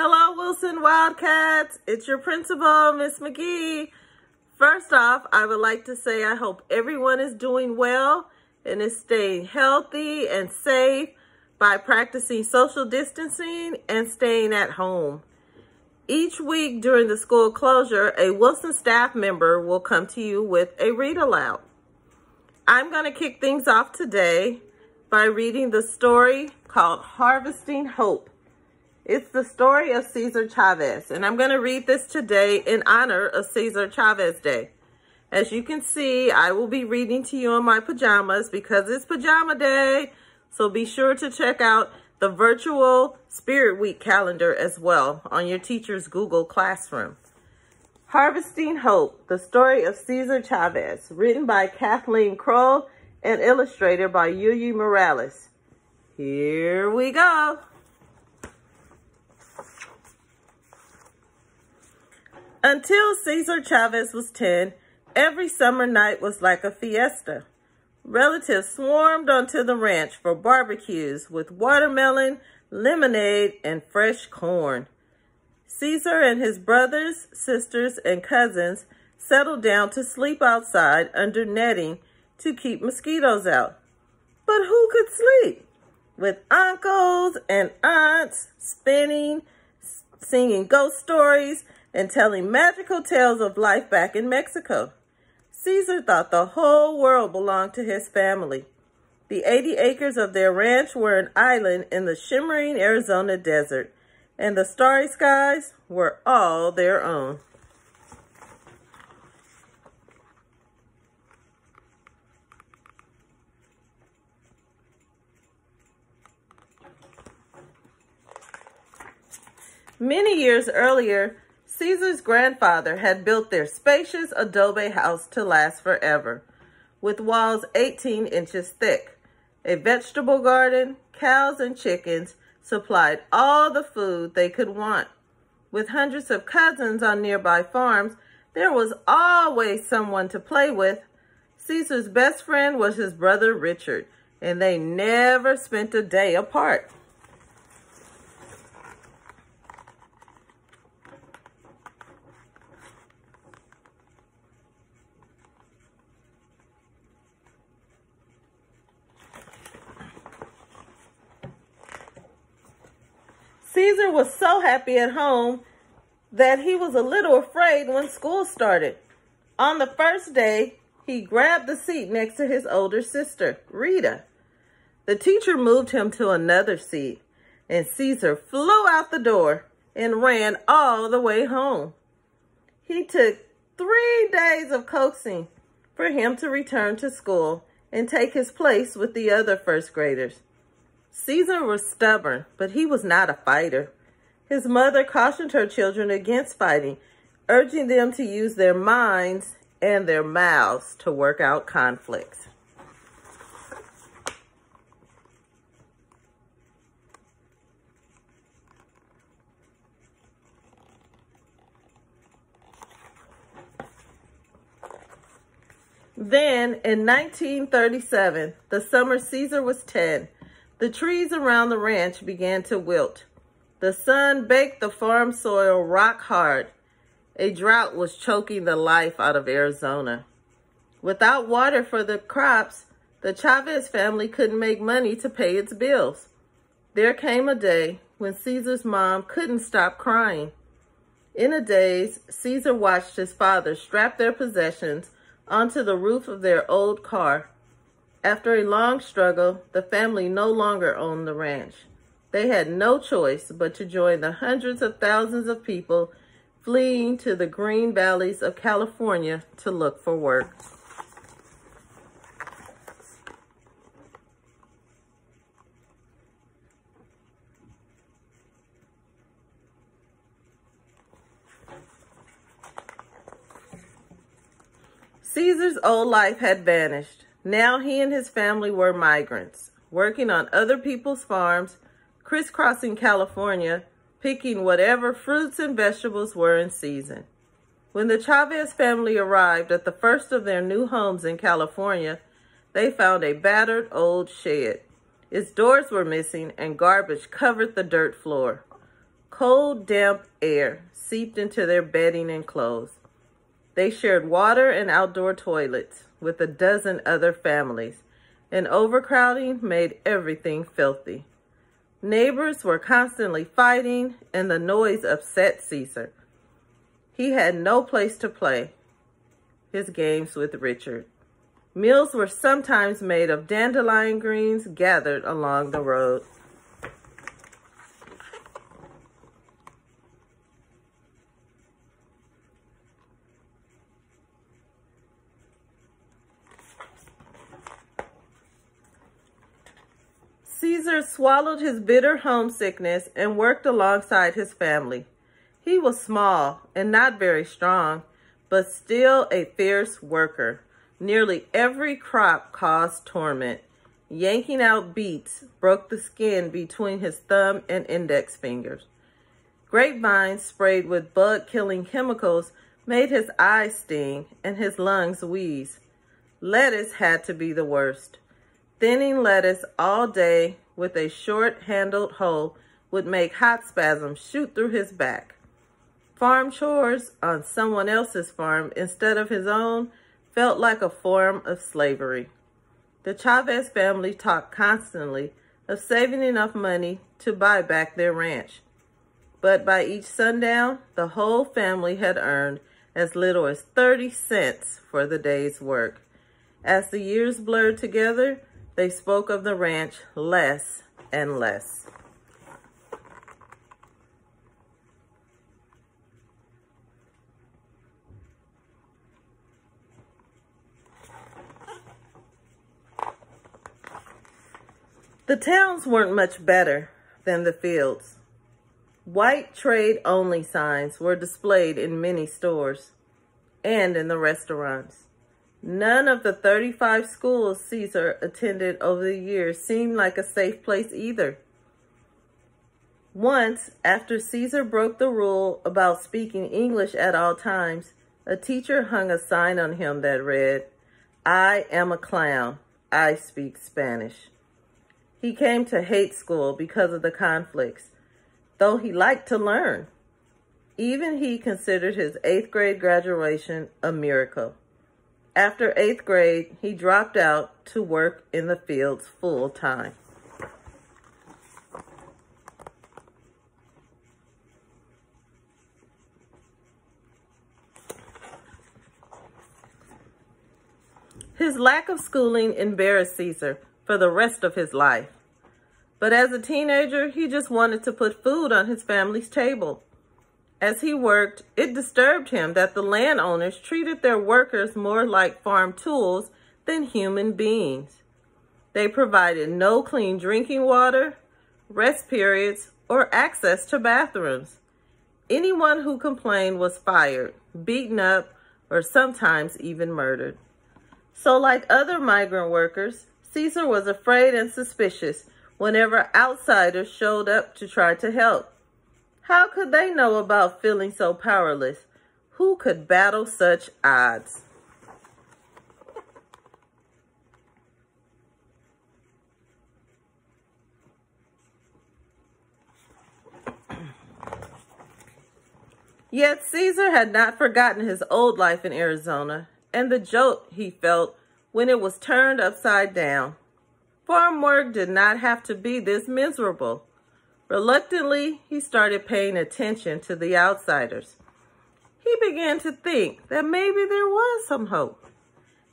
Hello, Wilson Wildcats. It's your principal, Miss McGee. First off, I would like to say I hope everyone is doing well and is staying healthy and safe by practicing social distancing and staying at home. Each week during the school closure, a Wilson staff member will come to you with a read aloud. I'm going to kick things off today by reading the story called Harvesting Hope. It's the story of Cesar Chavez, and I'm going to read this today in honor of Cesar Chavez Day. As you can see, I will be reading to you in my pajamas because it's pajama day, so be sure to check out the virtual Spirit Week calendar as well on your teacher's Google Classroom. Harvesting Hope, the story of Cesar Chavez, written by Kathleen Krull and illustrated by Yuyi Morales. Here we go. Until Cesar Chavez was 10, every summer night was like a fiesta. Relatives swarmed onto the ranch for barbecues with watermelon, lemonade, and fresh corn. Cesar and his brothers, sisters, and cousins settled down to sleep outside under netting to keep mosquitoes out. But who could sleep? With uncles and aunts spinning, singing ghost stories, and telling magical tales of life back in Mexico. Cesar thought the whole world belonged to his family. The 80 acres of their ranch were an island in the shimmering Arizona desert, and the starry skies were all their own. Many years earlier, Cesar's grandfather had built their spacious adobe house to last forever, with walls 18 inches thick. A vegetable garden, cows and chickens supplied all the food they could want. With hundreds of cousins on nearby farms, there was always someone to play with. Cesar's best friend was his brother Richard, and they never spent a day apart. Cesar was so happy at home that he was a little afraid when school started. On the first day, he grabbed the seat next to his older sister, Rita. The teacher moved him to another seat, and Cesar flew out the door and ran all the way home. He took three days of coaxing for him to return to school and take his place with the other first graders. Cesar was stubborn, but he was not a fighter. His mother cautioned her children against fighting, urging them to use their minds and their mouths to work out conflicts. Then, in 1937, the summer Cesar was 10, the trees around the ranch began to wilt. The sun baked the farm soil rock hard. A drought was choking the life out of Arizona. Without water for the crops, the Chavez family couldn't make money to pay its bills. There came a day when Cesar's mom couldn't stop crying. In a daze, Cesar watched his father strap their possessions onto the roof of their old car after a long struggle, the family no longer owned the ranch. They had no choice but to join the hundreds of thousands of people fleeing to the green valleys of California to look for work. Cesar's old life had vanished. Now he and his family were migrants, working on other people's farms, crisscrossing California, picking whatever fruits and vegetables were in season. When the Chavez family arrived at the first of their new homes in California, they found a battered old shed. Its doors were missing and garbage covered the dirt floor. Cold, damp air seeped into their bedding and clothes. They shared water and outdoor toilets with a dozen other families, and overcrowding made everything filthy. Neighbors were constantly fighting, and the noise upset Cesar. He had no place to play his games with Richard. Meals were sometimes made of dandelion greens gathered along the road. Cesar swallowed his bitter homesickness and worked alongside his family. He was small and not very strong, but still a fierce worker. Nearly every crop caused torment. Yanking out beets broke the skin between his thumb and index fingers. Grapevines sprayed with bug-killing chemicals made his eyes sting and his lungs wheeze. Lettuce had to be the worst. Thinning lettuce all day with a short-handled hoe would make hot spasms shoot through his back. Farm chores on someone else's farm instead of his own felt like a form of slavery. The Chavez family talked constantly of saving enough money to buy back their ranch. But by each sundown, the whole family had earned as little as 30 cents for the day's work. As the years blurred together, they spoke of the ranch less and less. The towns weren't much better than the fields. White trade only signs were displayed in many stores and in the restaurants. None of the 35 schools Cesar attended over the years seemed like a safe place either. Once, after Cesar broke the rule about speaking English at all times, a teacher hung a sign on him that read, I am a clown. I speak Spanish. He came to hate school because of the conflicts, though he liked to learn. Even he considered his eighth grade graduation a miracle. After eighth grade, he dropped out to work in the fields full time. His lack of schooling embarrassed Cesar, for the rest of his life. But as a teenager, he just wanted to put food on his family's table. As he worked, it disturbed him that the landowners treated their workers more like farm tools than human beings. They provided no clean drinking water, rest periods, or access to bathrooms. Anyone who complained was fired, beaten up, or sometimes even murdered. So like other migrant workers, Cesar was afraid and suspicious whenever outsiders showed up to try to help. How could they know about feeling so powerless? Who could battle such odds? Yet Cesar had not forgotten his old life in Arizona and the jolt he felt when it was turned upside down. Farm work did not have to be this miserable. Reluctantly, he started paying attention to the outsiders. He began to think that maybe there was some hope.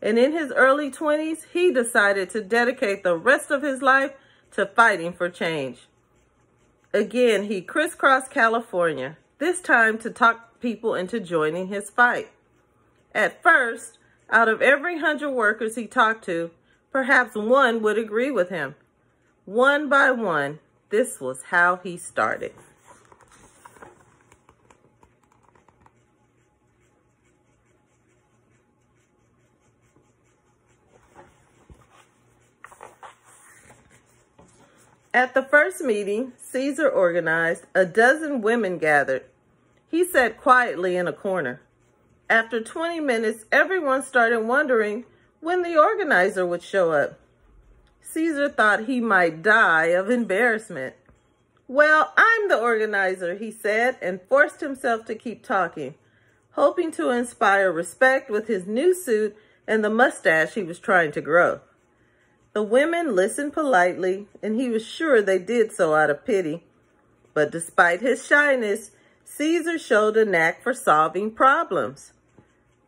And in his early 20s, he decided to dedicate the rest of his life to fighting for change. Again, he crisscrossed California, this time to talk people into joining his fight. At first, out of every hundred workers he talked to, perhaps one would agree with him. One by one, this was how he started. At the first meeting, Cesar organized, a dozen women gathered. He sat quietly in a corner. After 20 minutes, everyone started wondering when the organizer would show up. Cesar thought he might die of embarrassment. Well, I'm the organizer, he said, and forced himself to keep talking, hoping to inspire respect with his new suit and the mustache he was trying to grow. The women listened politely, and he was sure they did so out of pity. But despite his shyness, Cesar showed a knack for solving problems.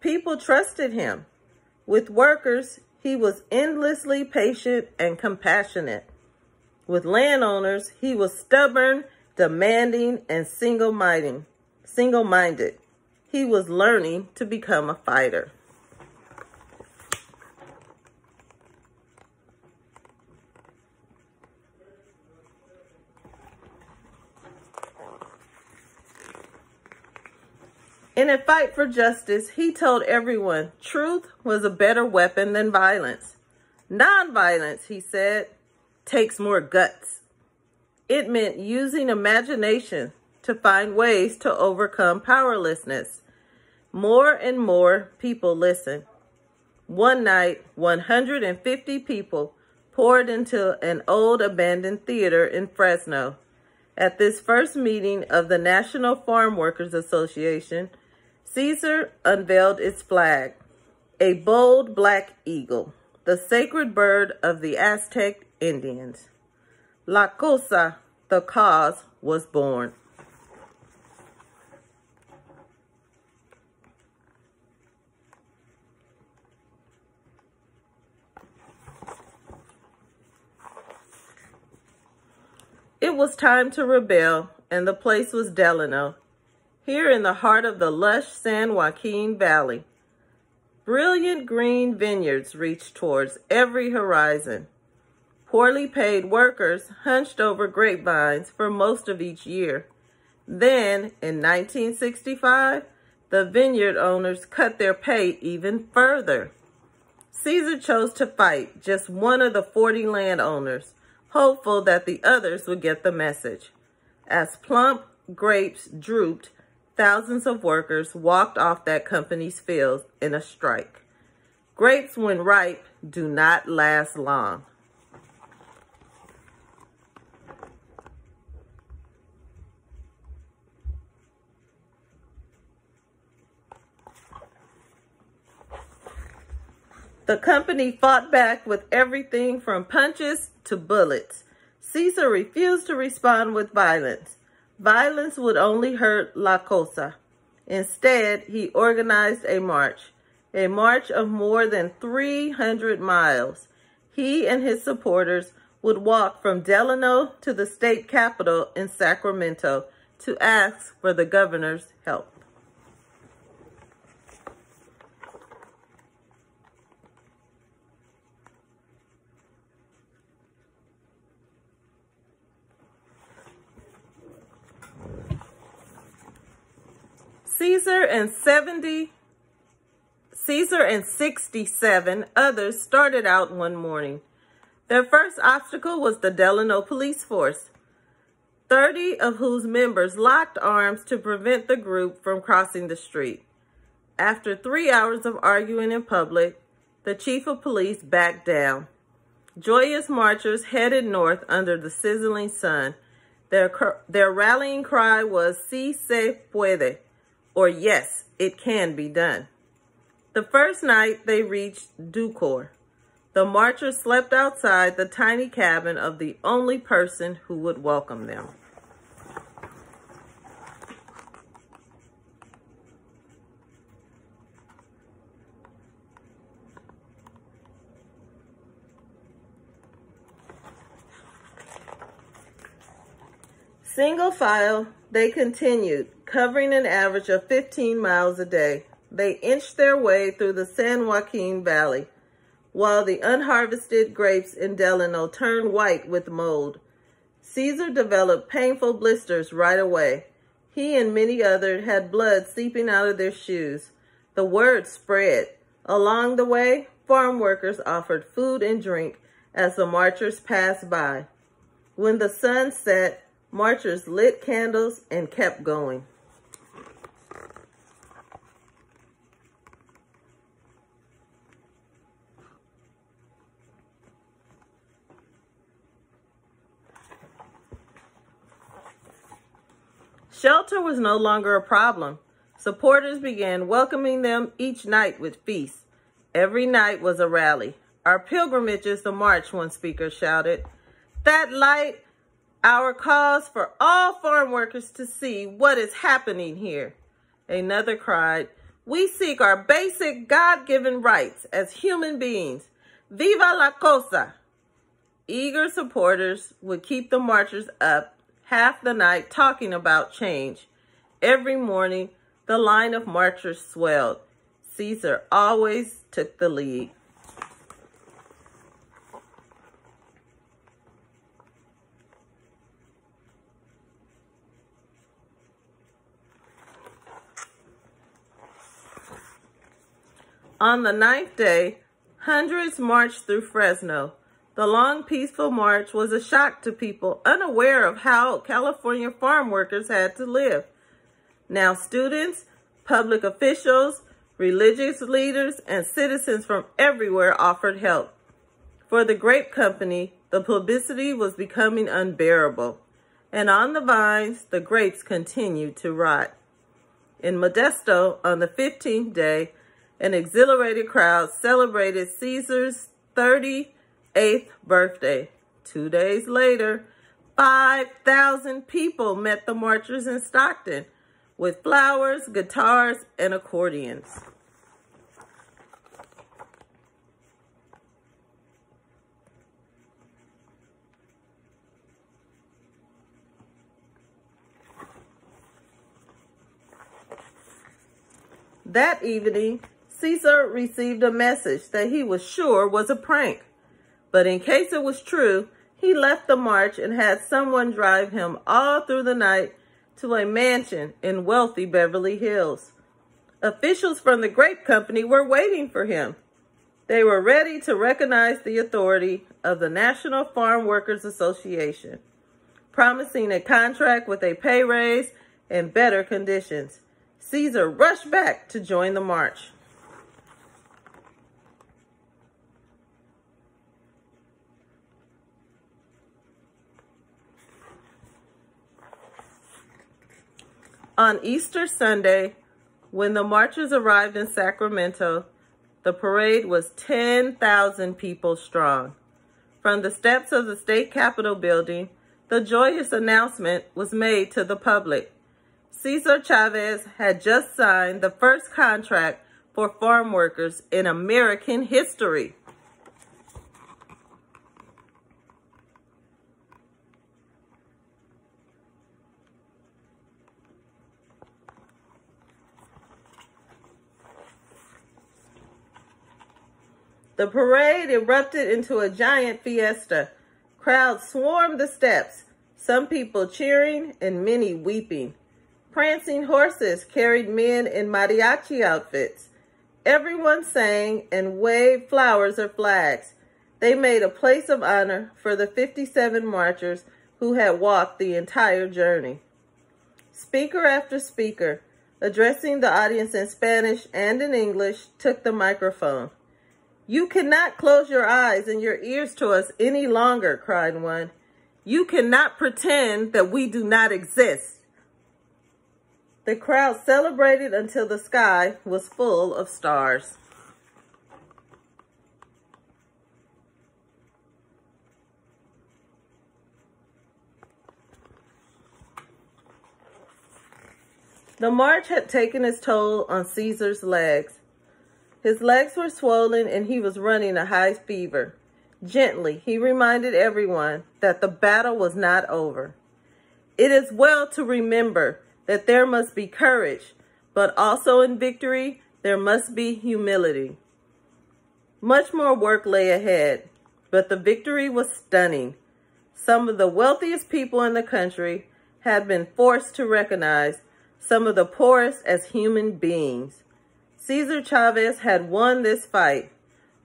People trusted him. With workers, he was endlessly patient and compassionate. With landowners, he was stubborn, demanding, and single-minded. Single-minded. He was learning to become a fighter. In a fight for justice, he told everyone truth was a better weapon than violence. Nonviolence, he said, takes more guts. It meant using imagination to find ways to overcome powerlessness. More and more people listened. One night, 150 people poured into an old abandoned theater in Fresno. At this first meeting of the National Farm Workers Association, Cesar unveiled its flag, a bold black eagle, the sacred bird of the Aztec Indians. La Causa, the cause, was born. It was time to rebel, and the place was Delano, here in the heart of the lush San Joaquin Valley. Brilliant green vineyards reach towards every horizon. Poorly paid workers hunched over grapevines for most of each year. Then, in 1965, the vineyard owners cut their pay even further. Cesar chose to fight just one of the 40 landowners, hopeful that the others would get the message. As plump grapes drooped thousands of workers walked off that company's fields in a strike. Grapes, when ripe, do not last long. The company fought back with everything from punches to bullets. Cesar refused to respond with violence. Violence would only hurt La Causa. Instead, he organized a march, a march of more than 300 miles. He and his supporters would walk from Delano to the state capitol in Sacramento to ask for the governor's help. Cesar and 70, Cesar and 67 others started out one morning. Their first obstacle was the Delano police force, 30 of whose members locked arms to prevent the group from crossing the street. After three hours of arguing in public, the chief of police backed down. Joyous marchers headed north under the sizzling sun. Their, their rallying cry was, Si se puede, or yes, it can be done. The first night they reached Ducor. The marchers slept outside the tiny cabin of the only person who would welcome them. Single file, they continued, covering an average of 15 miles a day. They inched their way through the San Joaquin Valley, while the unharvested grapes in Delano turned white with mold. Cesar developed painful blisters right away. He and many others had blood seeping out of their shoes. The word spread. Along the way, farm workers offered food and drink as the marchers passed by. When the sun set, Marchers lit candles and kept going. Shelter was no longer a problem. Supporters began welcoming them each night with feasts. Every night was a rally. Our pilgrimage is the march, one speaker shouted. That light, our cause for all farm workers to see what is happening here. Another cried, we seek our basic God-given rights as human beings. Viva la causa! Eager supporters would keep the marchers up half the night talking about change. Every morning, the line of marchers swelled. Cesar always took the lead. On the ninth day, hundreds marched through Fresno. The long, peaceful march was a shock to people unaware of how California farm workers had to live. Now students, public officials, religious leaders, and citizens from everywhere offered help. For the grape company, the publicity was becoming unbearable, and on the vines, the grapes continued to rot. In Modesto, on the 15th day, an exhilarated crowd celebrated Cesar's 38th birthday. Two days later, 5,000 people met the marchers in Stockton with flowers, guitars, and accordions. That evening, Cesar received a message that he was sure was a prank. But in case it was true, he left the march and had someone drive him all through the night to a mansion in wealthy Beverly Hills. Officials from the grape company were waiting for him. They were ready to recognize the authority of the National Farm Workers Association, promising a contract with a pay raise and better conditions. Cesar rushed back to join the march. On Easter Sunday, when the marchers arrived in Sacramento, the parade was 10,000 people strong. From the steps of the state capitol building, the joyous announcement was made to the public. Cesar Chavez had just signed the first contract for farm workers in American history. The parade erupted into a giant fiesta. Crowds swarmed the steps, some people cheering and many weeping. Prancing horses carried men in mariachi outfits. Everyone sang and waved flowers or flags. They made a place of honor for the 57 marchers who had walked the entire journey. Speaker after speaker, addressing the audience in Spanish and in English, took the microphone. You cannot close your eyes and your ears to us any longer, cried one. You cannot pretend that we do not exist. The crowd celebrated until the sky was full of stars. The march had taken its toll on Cesar's legs. His legs were swollen and he was running a high fever. Gently, he reminded everyone that the battle was not over. It is well to remember that there must be courage, but also in victory, there must be humility. Much more work lay ahead, but the victory was stunning. Some of the wealthiest people in the country had been forced to recognize some of the poorest as human beings. Cesar Chavez had won this fight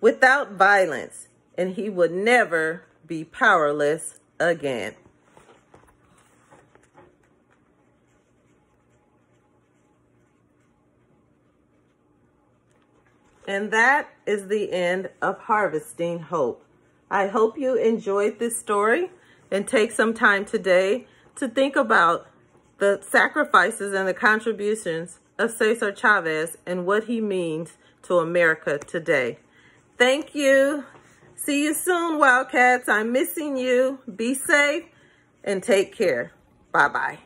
without violence, and he would never be powerless again. And that is the end of Harvesting Hope. I hope you enjoyed this story and take some time today to think about the sacrifices and the contributions of Cesar Chavez and what he means to America today. Thank you. See you soon, Wildcats. I'm missing you. Be safe and take care. Bye-bye.